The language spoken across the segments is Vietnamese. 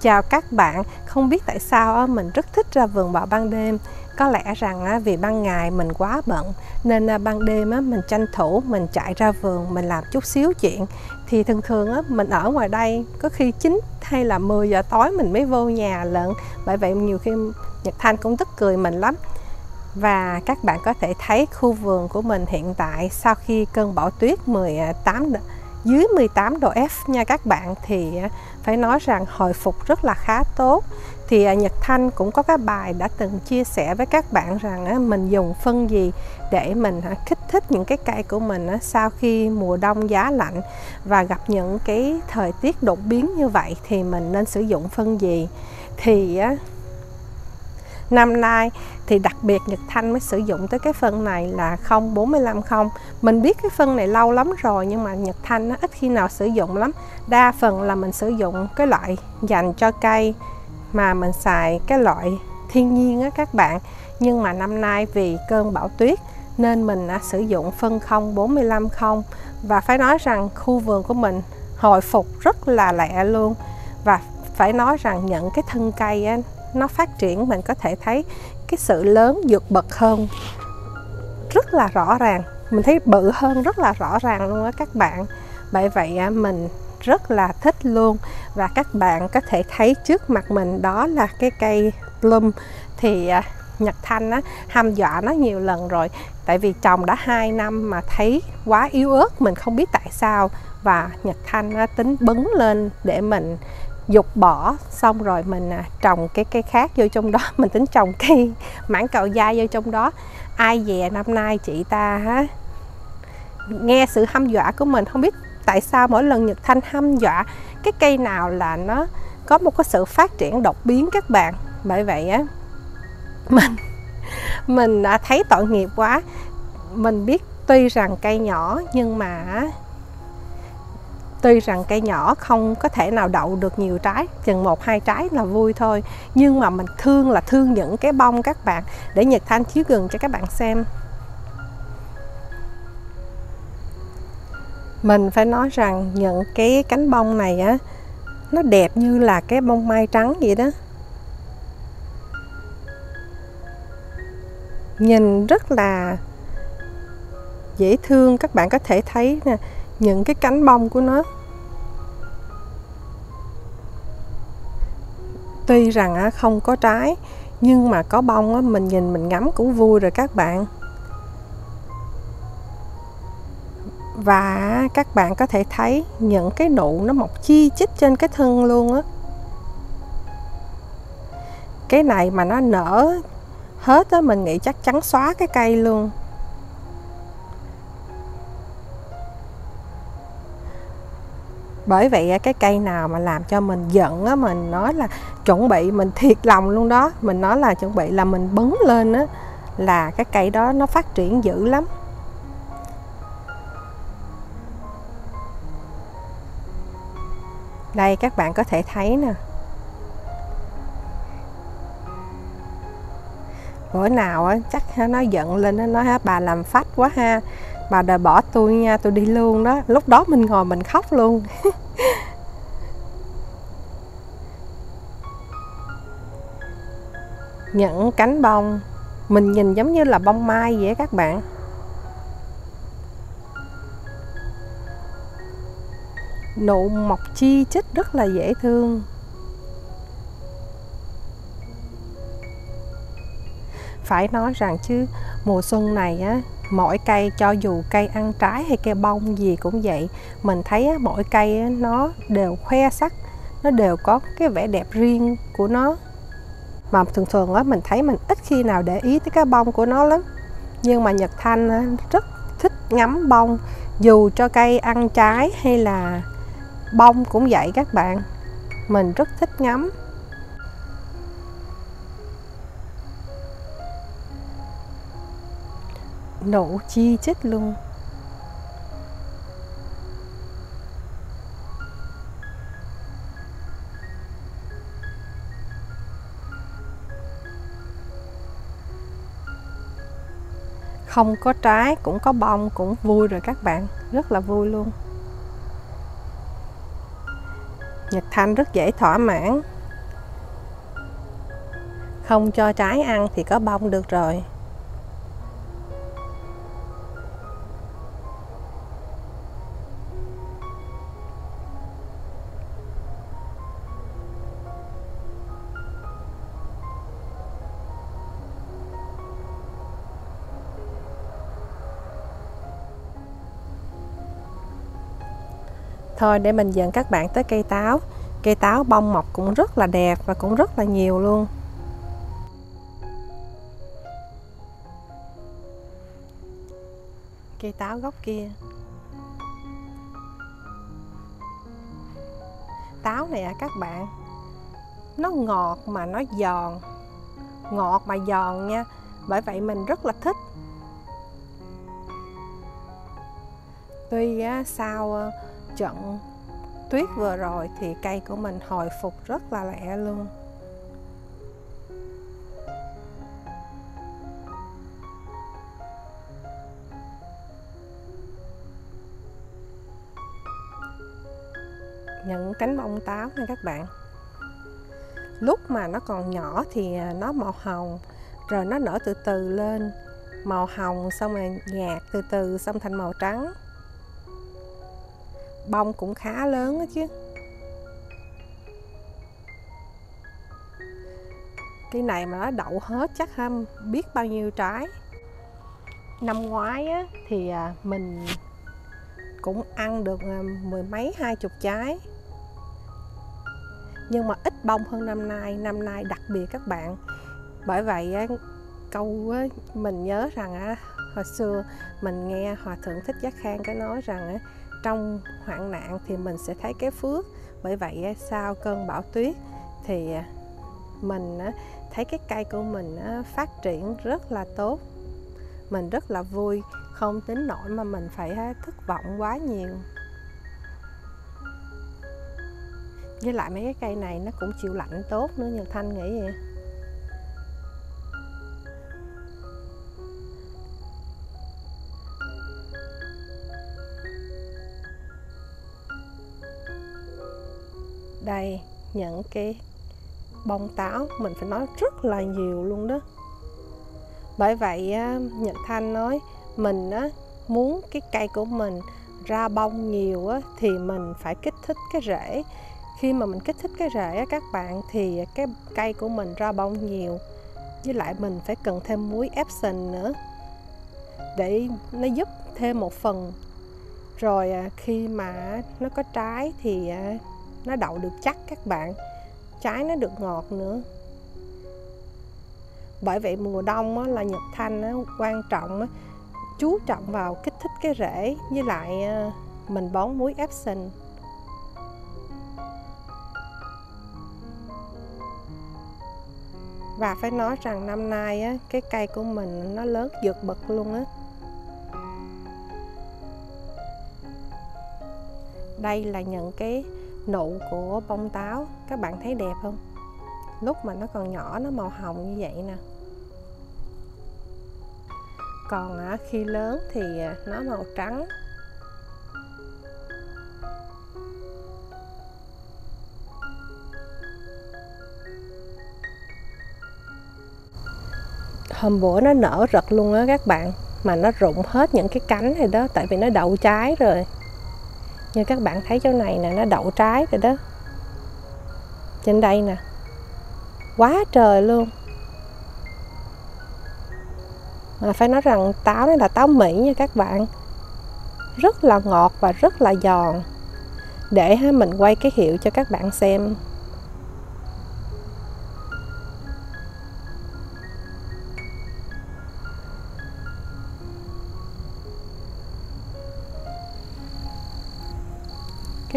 Chào các bạn, không biết tại sao mình rất thích ra vườn bò ban đêm. Có lẽ rằng vì ban ngày mình quá bận nên à, ban đêm mình tranh thủ mình chạy ra vườn mình làm chút xíu chuyện. Thì thường thường mình ở ngoài đây có khi 9 hay là 10 giờ tối mình mới vô nhà lận. Bởi vậy nhiều khi Nhật Thanh cũng tức cười mình lắm. Và các bạn có thể thấy khu vườn của mình hiện tại sau khi cơn bão tuyết 18 dưới 18 độ F nha các bạn thì phải nói rằng hồi phục rất là khá tốt. Thì à, Nhật Thanh cũng có cái bài đã từng chia sẻ với các bạn rằng mình dùng phân gì để mình kích thích những cái cây của mình sau khi mùa đông giá lạnh và gặp những cái thời tiết đột biến như vậy thì mình nên sử dụng phân gì? Thì năm nay thì đặc biệt Nhật Thanh mới sử dụng tới cái phân này là 0450 mình biết cái phân này lâu lắm rồi nhưng mà Nhật Thanh nó ít khi nào sử dụng lắm. Đa phần là mình sử dụng cái loại dành cho cây mà mình xài cái loại thiên nhiên á các bạn. Nhưng mà năm nay vì cơn bão tuyết nên mình đã sử dụng phân 0450 và phải nói rằng khu vườn của mình hồi phục rất là lẹ luôn. Và phải nói rằng những cái thân cây á, nó phát triển mình có thể thấy cái sự lớn vượt bậc hơn rất là rõ ràng. Mình thấy bự hơn rất là rõ ràng luôn á các bạn. Bởi vậy mình rất là thích luôn. Và các bạn có thể thấy trước mặt mình đó là cái cây plum. Thì à, Nhật Thanh á, hăm dọa nó nhiều lần rồi. Tại vì trồng đã 2 năm mà thấy quá yếu ớt mình không biết tại sao. Và Nhật Thanh á, tính bứng lên để mình dục bỏ, xong rồi mình à, trồng cái cây khác vô trong đó. Mình tính trồng cây mãng cầu dai vô trong đó. Ai dè năm nay chị ta ha nghe sự hăm dọa của mình. Không biết tại sao mỗi lần Nhật Thanh hăm dọa, cái cây nào là nó có một cái sự phát triển đột biến các bạn. Bởi vậy á, mình mình đã thấy tội nghiệp quá. Mình biết tuy rằng cây nhỏ nhưng mà tuy rằng cây nhỏ không có thể nào đậu được nhiều trái, chừng một, hai trái là vui thôi. Nhưng mà mình thương là thương những cái bông các bạn. Để nhật thanh chiếu gần cho các bạn xem. Mình phải nói rằng những cái cánh bông này á, nó đẹp như là cái bông mai trắng vậy đó. Nhìn rất là dễ thương. Các bạn có thể thấy nè, những cái cánh bông của nó tuy rằng không có trái, nhưng mà có bông mình nhìn mình ngắm cũng vui rồi các bạn. Và các bạn có thể thấy những cái nụ nó mọc chi chít trên cái thân luôn á. Cái này mà nó nở hết á, mình nghĩ chắc chắn xóa cái cây luôn. Bởi vậy à, cái cây nào mà làm cho mình giận á, mình nói là chuẩn bị, mình thiệt lòng luôn đó. Mình nói là chuẩn bị là mình bấn lên á, là cái cây đó nó phát triển dữ lắm. Đây, các bạn có thể thấy nè. Bữa nào á, chắc nó giận lên nó nói bà làm phách quá ha bà đã bỏ tôi nha, tôi đi luôn đó. Lúc đó mình ngồi mình khóc luôn. Những cánh bông, mình nhìn giống như là bông mai vậy các bạn. Nụ mọc chi chít rất là dễ thương. Phải nói rằng chứ, mùa xuân này á mỗi cây, cho dù cây ăn trái hay cây bông gì cũng vậy, mình thấy mỗi cây nó đều khoe sắc, nó đều có cái vẻ đẹp riêng của nó. Mà thường thường á, mình thấy mình ít khi nào để ý tới cái bông của nó lắm. Nhưng mà Nhật Thanh rất thích ngắm bông, dù cho cây ăn trái hay là bông cũng vậy các bạn. Mình rất thích ngắm. Nổ chi chết luôn. Không có trái, cũng có bông, cũng vui rồi các bạn. Rất là vui luôn. Nhật Thanh rất dễ thỏa mãn. Không cho trái ăn thì có bông được rồi. Thôi để mình dẫn các bạn tới cây táo. Cây táo bông mọc cũng rất là đẹp và cũng rất là nhiều luôn. Cây táo gốc kia. Táo này à các bạn Nó ngọt mà nó giòn. Ngọt mà giòn nha Bởi vậy mình rất là thích. Tuy á, sau ờ, trận tuyết vừa rồi thì cây của mình hồi phục rất là lẹ luôn. Những cánh bông táo nha các bạn. Lúc mà nó còn nhỏ thì nó màu hồng, rồi nó nở từ từ lên. Màu hồng xong rồi nhạt từ từ, xong thành màu trắng bông cũng khá lớn đó chứ. Cái này mà nó đậu hết chắc ha biết bao nhiêu trái. Năm ngoái á, thì à, mình cũng ăn được à, mười mấy hai chục trái. Nhưng mà ít bông hơn năm nay năm nay đặc biệt các bạn. Bởi vậy câu mình nhớ rằng hồi xưa mình nghe hòa thượng thích giác khang có nói rằng trong hoạn nạn thì mình sẽ thấy cái phước. Bởi vậy sau cơn bão tuyết thì à, mình thấy cái cây của mình phát triển rất là tốt. Mình rất là vui, không tính nổi mà mình phải à, thất vọng quá nhiều. Với lại mấy cái cây này nó cũng chịu lạnh tốt nữa như thanh nghĩ vậy. Đây những cái bông táo mình phải nói rất là nhiều luôn đó. Bởi vậy Nhật Thanh nói mình á, muốn cái cây của mình ra bông nhiều á, thì mình phải kích thích cái rễ. Khi mà mình kích thích cái rễ á, các bạn thì cái cây của mình ra bông nhiều. Với lại mình phải cần thêm muối Epsom nữa để nó giúp thêm một phần. Rồi à, khi mà nó có trái thì à, nó đậu được chắc các bạn. Trái nó được ngọt nữa. Bởi vậy mùa đông á, là nhật thanh á, quan trọng á, chú trọng vào kích thích cái rễ với lại à, mình bón muối Epsom. Và phải nói rằng năm nay á, cái cây của mình nó lớn vượt bậc luôn á. Đây là những cái nụ của bông táo. Các bạn thấy đẹp không? Lúc mà nó còn nhỏ, nó màu hồng như vậy nè. Còn à, khi lớn thì à, nó màu trắng. Hôm bữa nó nở rật luôn á các bạn, mà nó rụng hết những cái cánh này đó, tại vì nó đậu trái rồi như các bạn thấy chỗ này nè, nó đậu trái rồi đó. Trên đây nè. Quá trời luôn. Mà phải nói rằng táo này là táo Mỹ nha các bạn. Rất là ngọt và rất là giòn. Để mình quay cái hiệu cho các bạn xem.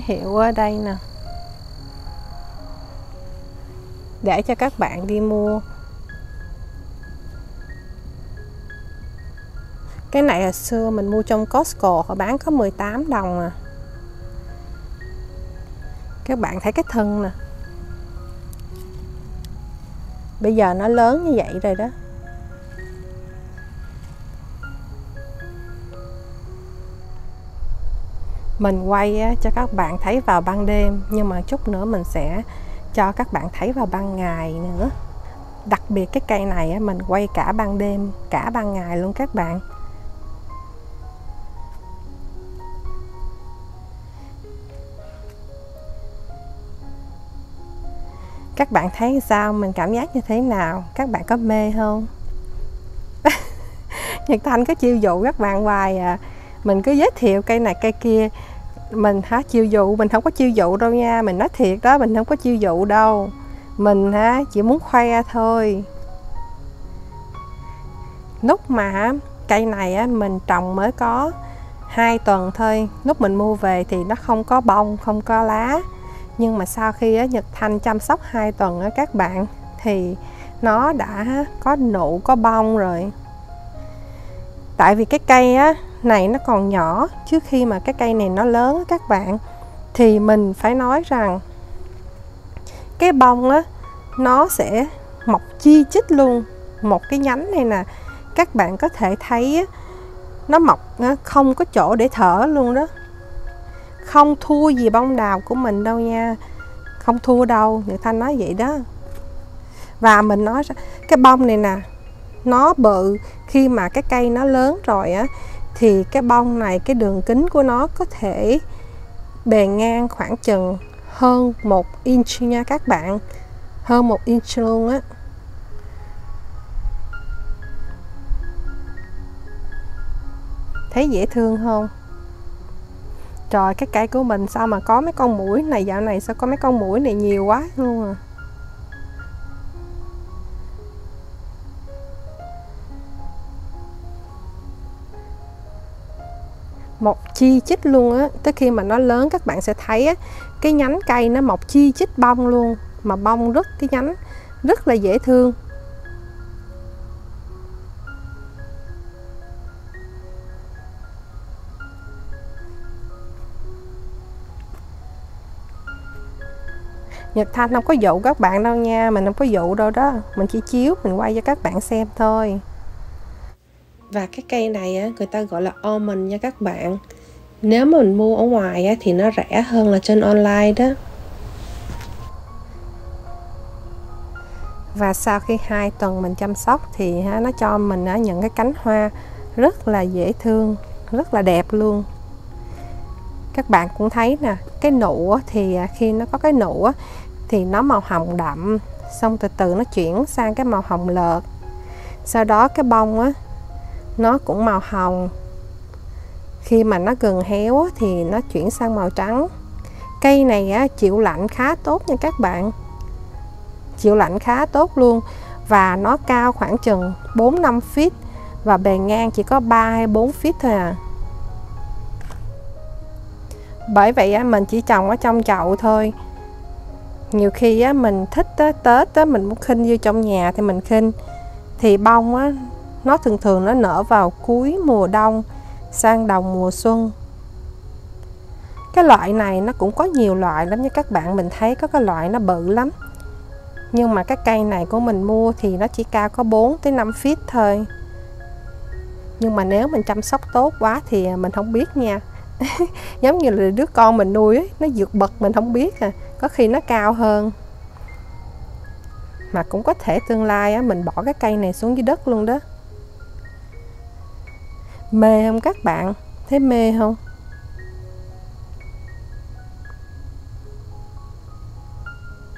Cái hiệu ở đây nè. Để cho các bạn đi mua. Cái này hồi xưa mình mua trong Costco, họ bán có 18 đồng à. Các bạn thấy cái thân nè. Bây giờ nó lớn như vậy rồi đó. Mình quay cho các bạn thấy vào ban đêm, nhưng mà chút nữa mình sẽ cho các bạn thấy vào ban ngày nữa. Đặc biệt cái cây này mình quay cả ban đêm, cả ban ngày luôn các bạn. Các bạn thấy sao? Mình cảm giác như thế nào? Các bạn có mê không? Nhật thanh có chiêu dụ các bạn hoài à mình cứ giới thiệu cây này cây kia. Mình hả chiêu dụ mình không có chiêu dụ đâu nha. Mình nói thiệt đó mình không có chiêu dụ đâu. Mình hả chỉ muốn khoe thôi. Lúc mà cây này á, mình trồng mới có hai tuần thôi. Lúc mình mua về thì nó không có bông không có lá. Nhưng mà sau khi á, Nhật Thanh chăm sóc hai tuần á, các bạn thì nó đã có nụ có bông rồi. Tại vì cái cây á, này nó còn nhỏ trước khi mà cái cây này nó lớn các bạn thì mình phải nói rằng cái bông á nó sẽ mọc chi chít luôn. Một cái nhánh này nè các bạn có thể thấy á, nó mọc á, không có chỗ để thở luôn đó. Không thua gì bông đào của mình đâu nha không thua đâu người ta nói vậy đó. Và mình nói cái bông này nè nó bự khi mà cái cây nó lớn rồi á thì cái bông này, cái đường kính của nó có thể bề ngang khoảng chừng hơn một inch nha các bạn. Hơn một inch luôn á. Thấy dễ thương không? Trời, cái cây của mình sao mà có mấy con mũi này? Dạo này sao có mấy con mũi này nhiều quá luôn à. Mọc chi chít luôn á. Tới khi mà nó lớn, các bạn sẽ thấy á, cái nhánh cây nó mọc chi chít bông luôn, mà bông rất cái nhánh, rất là dễ thương. Nhật Thanh không có dụ các bạn đâu nha, Mình không có dụ đâu đó. Mình chỉ chiếu, mình quay cho các bạn xem thôi. Và cái cây này á, người ta gọi là almond nha các bạn. Nếu mà mình mua ở ngoài á, thì nó rẻ hơn là trên online đó. Và sau khi hai tuần mình chăm sóc thì ha, nó cho mình á, những cái cánh hoa rất là dễ thương Rất là đẹp luôn. Các bạn cũng thấy nè cái nụ thì à, khi nó có cái nụ thì nó màu hồng đậm xong từ từ nó chuyển sang cái màu hồng lợt. Sau đó cái bông á nó cũng màu hồng. Khi mà nó gần héo thì nó chuyển sang màu trắng. Cây này á, chịu lạnh khá tốt nha các bạn. Chịu lạnh khá tốt luôn. Và nó cao khoảng chừng 4 5 feet và bề ngang chỉ có 3 hay 4 feet thôi à. Bởi vậy á, mình chỉ trồng ở trong chậu thôi. Nhiều khi á, mình thích á, tết á, mình muốn khinh vô trong nhà thì mình khinh. Thì bông á, nó thường thường nó nở vào cuối mùa đông sang đầu mùa xuân. Cái loại này nó cũng có nhiều loại lắm như các bạn mình thấy có cái loại nó bự lắm. Nhưng mà cái cây này của mình mua thì nó chỉ cao có 4 tới 5 feet thôi. Nhưng mà nếu mình chăm sóc tốt quá thì mình không biết nha. Giống như là đứa con mình nuôi ấy, nó vượt bậc mình không biết à. Có khi nó cao hơn. Mà cũng có thể tương lai á, mình bỏ cái cây này xuống dưới đất luôn đó mê không các bạn? Thấy mê không?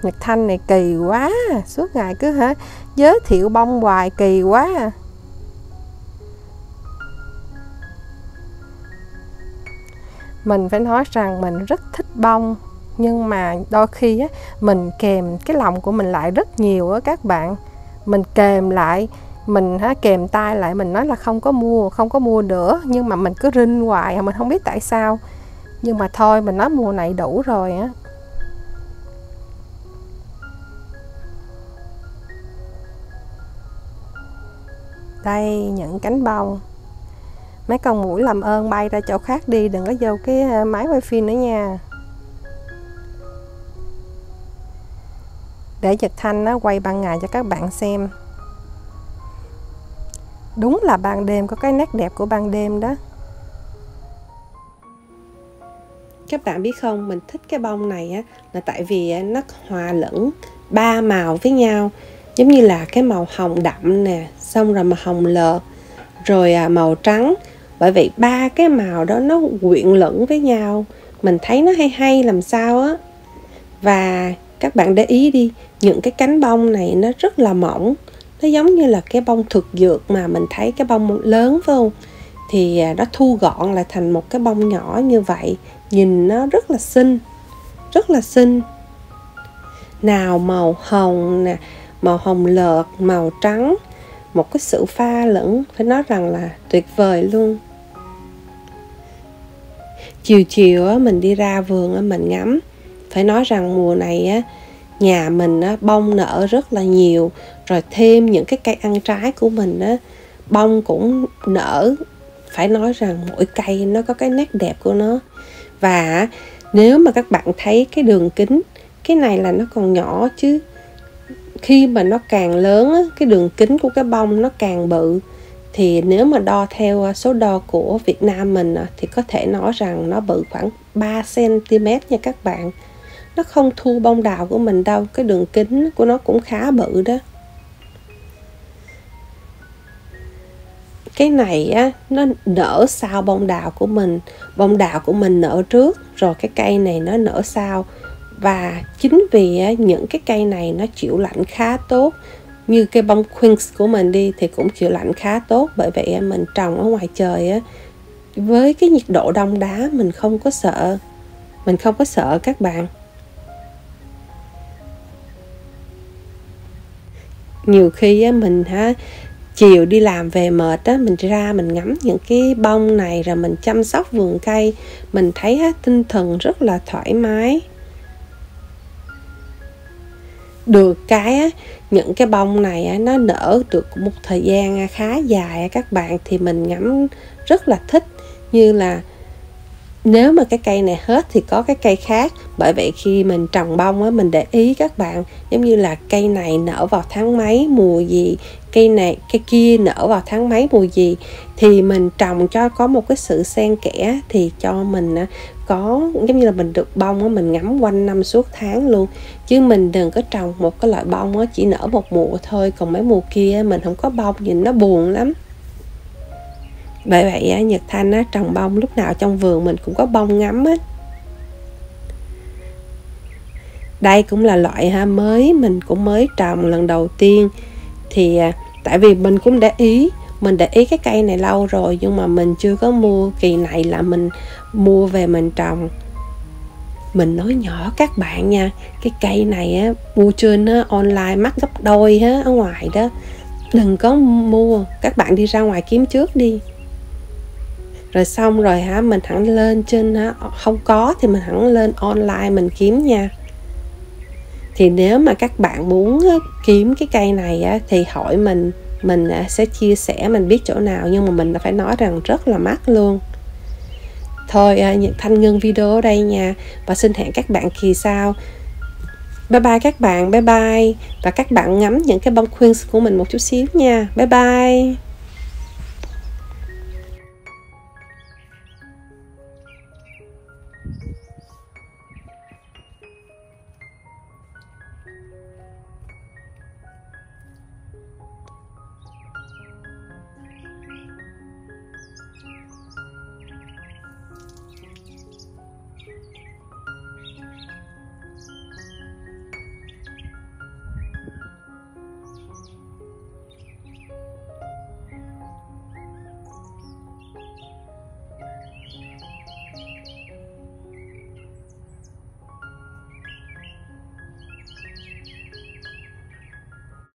Nhật Thanh này kỳ quá Suốt ngày cứ hả? Giới thiệu bông hoài kỳ quá. À. Mình phải nói rằng mình rất thích bông nhưng mà đôi khi á, mình kèm cái lòng của mình lại rất nhiều á các bạn. Mình kèm lại mình ha kèm tay lại, mình nói là không có mua, không có mua nữa, nhưng mà mình cứ rinh hoài, mình không biết tại sao. Nhưng mà thôi, mình nói mùa này đủ rồi á. Đây, những cánh bông. Mấy con mũi làm ơn bay ra chỗ khác đi, đừng có vô cái à, máy quay phim nữa nha. Để Nhật Thanh nó quay ban ngày cho các bạn xem đúng là ban đêm, có cái nét đẹp của ban đêm đó. Các bạn biết không, mình thích cái bông này á, là tại vì à, nó hòa lẫn ba màu với nhau. Giống như là cái màu hồng đậm nè, xong rồi màu hồng lợt rồi à, màu trắng. Bởi vậy ba cái màu đó nó quyện lẫn với nhau. Mình thấy nó hay hay, làm sao á. Và các bạn để ý đi, những cái cánh bông này nó rất là mỏng nó giống như là cái bông thực dược mà mình thấy cái bông lớn phải không? Thì à, nó thu gọn lại thành một cái bông nhỏ như vậy. Nhìn nó rất là xinh rất là xinh. Nào màu hồng nè màu hồng lợt màu trắng. Một cái sự pha lẫn phải nói rằng là tuyệt vời luôn. Chiều chiều á, mình đi ra vườn á, mình ngắm. Phải nói rằng mùa này á, nhà mình á, bông nở rất là nhiều rồi thêm những cái cây ăn trái của mình á, bông cũng nở. Phải nói rằng mỗi cây nó có cái nét đẹp của nó. Và nếu mà các bạn thấy cái đường kính cái này là nó còn nhỏ chứ. Khi mà nó càng lớn á, cái đường kính của cái bông nó càng bự. Thì nếu mà đo theo à, số đo của Việt Nam mình thì có thể nói rằng nó bự khoảng 3 cm nha các bạn. Nó không thua bông đào của mình đâu cái đường kính của nó cũng khá bự đó. Cái này á nó nở sau bông đào của mình bông đào của mình nở trước rồi cái cây này nó nở sau. Và chính vì á, những cái cây này nó chịu lạnh khá tốt như cây bông quince của mình đi thì cũng chịu lạnh khá tốt bởi vậy mình trồng ở ngoài trời á với cái nhiệt độ đông đá mình không có sợ mình không có sợ các bạn. Nhiều khi á, mình ha chiều đi làm về mệt á mình ra mình ngắm những cái bông này rồi mình chăm sóc vườn cây mình thấy á, tinh thần rất là thoải mái. Được cái á, những cái bông này á, nó nở được một thời gian khá dài các bạn thì mình ngắm rất là thích. Như là nếu mà cái cây này hết thì có cái cây khác. Bởi vậy khi mình trồng bông á, mình để ý các bạn, giống như là cây này nở vào tháng mấy, mùa gì, cây này, cây kia nở vào tháng mấy, mùa gì, thì mình trồng cho có một cái sự xen kẽ thì cho mình có, giống như là mình được bông á, mình ngắm quanh năm suốt tháng luôn. Chứ mình đừng có trồng một cái loại bông á, chỉ nở một mùa thôi, còn mấy mùa kia mình không có bông nhìn nó buồn lắm bởi vậy á, Nhật Thanh á, trồng bông lúc nào trong vườn mình cũng có bông ngắm hết đây cũng là loại ha mới mình cũng mới trồng lần đầu tiên. Thì à, tại vì mình cũng để ý mình để ý cái cây này lâu rồi nhưng mà mình chưa có mua kỳ này là mình mua về mình trồng. Mình nói nhỏ các bạn nha cái cây này á mua trên á, online mắc gấp đôi á ở ngoài đó. Đừng có mua các bạn đi ra ngoài kiếm trước đi rồi xong rồi hả mình hẳn lên trên hả không có thì mình hẳn lên online mình kiếm nha. Thì nếu mà các bạn muốn kiếm cái cây này á, thì hỏi mình mình à, sẽ chia sẻ mình biết chỗ nào nhưng mà mình phải nói rằng rất là mắc luôn. Thôi à, Thanh ngưng video ở đây nha và xin hẹn các bạn kỳ sau. Bye bye các bạn bye bye. Và các bạn ngắm những cái bông khuyên của mình một chút xíu nha. Bye bye.